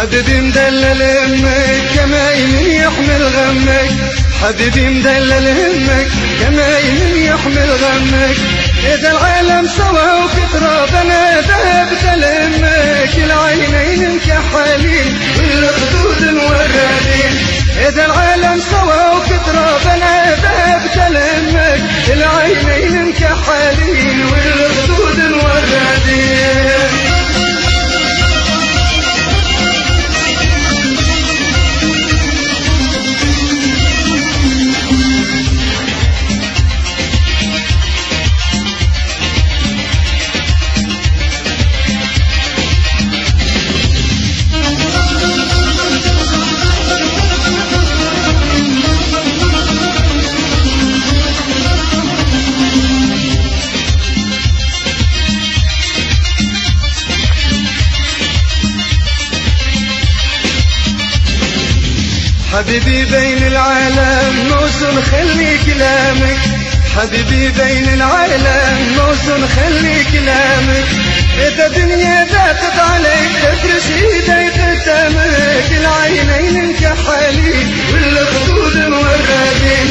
حبيبي مدلل همك كماين يحمل غمك. حبيبي مدلل همك كماين يحمل غمك. إذا العالم سوا وكترة بنا ذهب تلمك العينين مكحلين حبيبي بين العالم موزن خلي كلامك. حبيبي بين العالم موزن خلي كلامك. إذا دنيا ذاتت عليك تفرش إيدي قدامك. العينين انكحالي والخدود موردين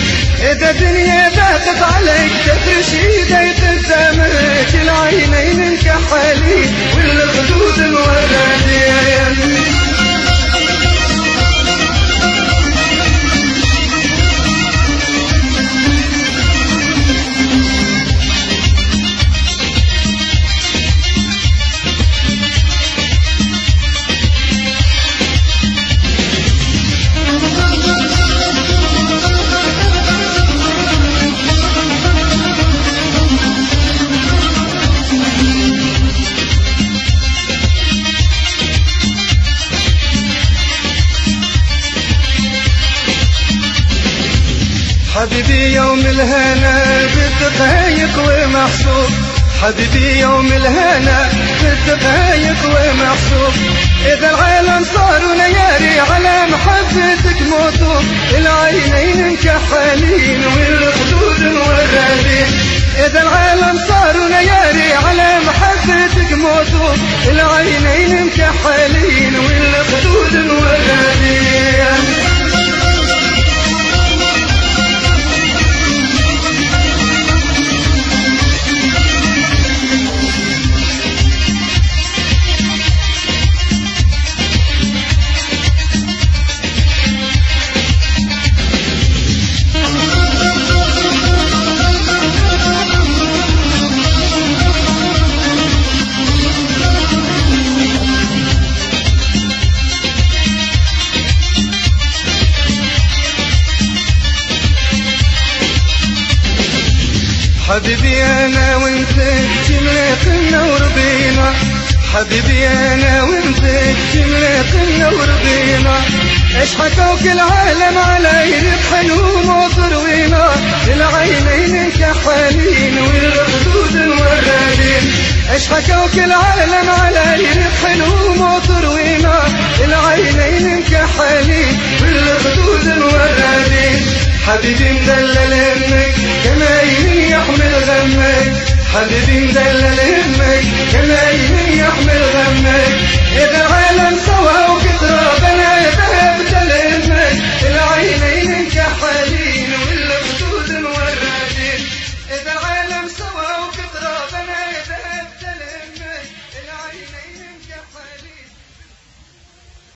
إذا دنيا ذاتت عليك تفرش إيدي قدامك. العينين انكحالي والخدود موردين حبيبي يوم الهنا بالدقايق ومحسوب. حبيبي يوم الهنا بالدقايق ومحسوب. إذا العالم صاروا ليالي على محبتك موثوق. العينين كحالين والخدود الورادين إذا العالم صاروا ليالي على محبتك موثوق. العينين حبيبي أنا وأنت جملتنا وربينا حبيبي أنا وأنت جملتنا وربينا إيش حكوك العالم علي بحنون وضروينا العينين كحالين والخدود الورادين إيش حكوك العالم علي بحنون وضروينا العينين كحالين والخدود الورادين حبيبي مدلل أمك كما يحمل غمك حبيبي مدلل همك كل عيني يحمل غمك.